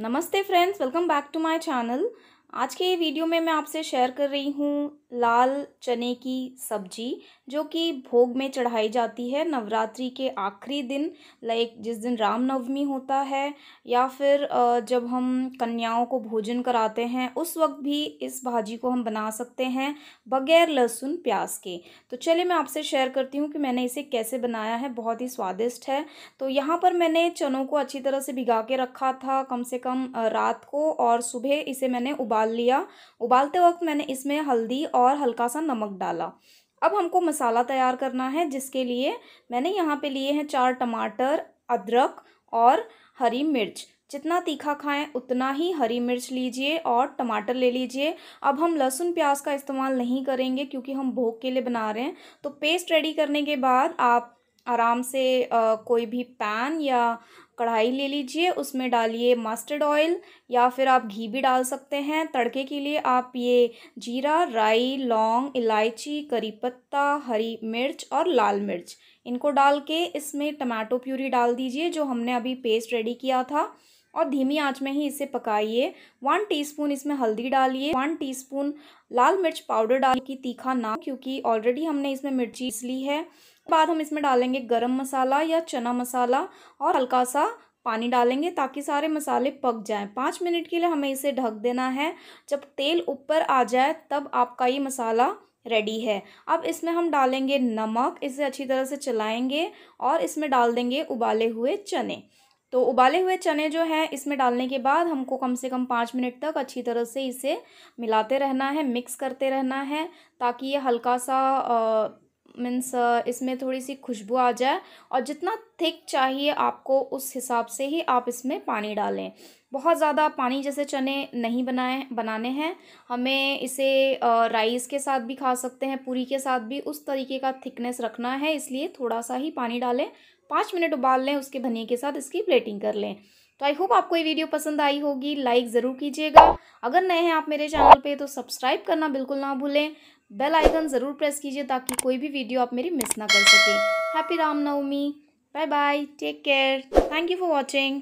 Namaste friends, welcome back to my channel. आज के video में मैं आपसे शेयर कर रही हूँ लाल चने की सब्ज़ी, जो कि भोग में चढ़ाई जाती है नवरात्रि के आखिरी दिन लाइक जिस दिन रामनवमी होता है, या फिर जब हम कन्याओं को भोजन कराते हैं, उस वक्त भी इस भाजी को हम बना सकते हैं बगैर लहसुन प्याज के। तो चलिए मैं आपसे शेयर करती हूँ कि मैंने इसे कैसे बनाया है, बहुत ही स्वादिष्ट है। तो यहाँ पर मैंने चनों को अच्छी तरह से भिगा के रखा था, कम से कम रात को, और सुबह इसे मैंने उबाल लिया। उबालते वक्त मैंने इसमें हल्दी और हल्का सा नमक डाला। अब हमको मसाला तैयार करना है, जिसके लिए मैंने यहाँ पे लिए हैं चार टमाटर, अदरक और हरी मिर्च। जितना तीखा खाएँ, उतना ही हरी मिर्च लीजिए और टमाटर ले लीजिए। अब हम लहसुन प्याज का इस्तेमाल नहीं करेंगे, क्योंकि हम भोग के लिए बना रहे हैं। तो पेस्ट रेडी करने के बाद आप आराम से कोई भी पैन या कढ़ाई ले लीजिए, उसमें डालिए मस्टर्ड ऑयल या फिर आप घी भी डाल सकते हैं। तड़के के लिए आप ये जीरा, राई, लौंग, इलायची, करी पत्ता, हरी मिर्च और लाल मिर्च, इनको डाल के इसमें टमाटो प्यूरी डाल दीजिए, जो हमने अभी पेस्ट रेडी किया था। और धीमी आँच में ही इसे पकाइए। वन टीस्पून इसमें हल्दी डालिए। वन टीस्पून लाल मिर्च पाउडर डालिए कि तीखा ना क्योंकि ऑलरेडी हमने इसमें मिर्ची ली है। बाद हम इसमें डालेंगे गरम मसाला या चना मसाला और हल्का सा पानी डालेंगे ताकि सारे मसाले पक जाएँ। पाँच मिनट के लिए हमें इसे ढक देना है। जब तेल ऊपर आ जाए, तब आपका ये मसाला रेडी है। अब इसमें हम डालेंगे नमक। इसे अच्छी तरह से चलाएँगे और इसमें डाल देंगे उबाले हुए चने। तो उबाले हुए चने जो हैं, इसमें डालने के बाद हमको कम से कम पाँच मिनट तक अच्छी तरह से इसे मिलाते रहना है, मिक्स करते रहना है, ताकि ये हल्का सा मीन्स इसमें थोड़ी सी खुशबू आ जाए और जितना थिक चाहिए आपको, उस हिसाब से ही आप इसमें पानी डालें। बहुत ज़्यादा पानी जैसे चने नहीं बनाए, बनाने हैं। हमें इसे राइस के साथ भी खा सकते हैं, पूरी के साथ भी। उस तरीके का थिकनेस रखना है, इसलिए थोड़ा सा ही पानी डालें। पाँच मिनट उबाल लें, उसके धनिए के साथ इसकी प्लेटिंग कर लें। तो आई होप आपको ये वीडियो पसंद आई होगी। लाइक ज़रूर कीजिएगा। अगर नए हैं आप मेरे चैनल पे तो सब्सक्राइब करना बिल्कुल ना भूलें। बेल आइकन ज़रूर प्रेस कीजिए ताकि कोई भी वीडियो आप मेरी मिस ना कर सकें। Happy Ramnavami bye bye take care thank you for watching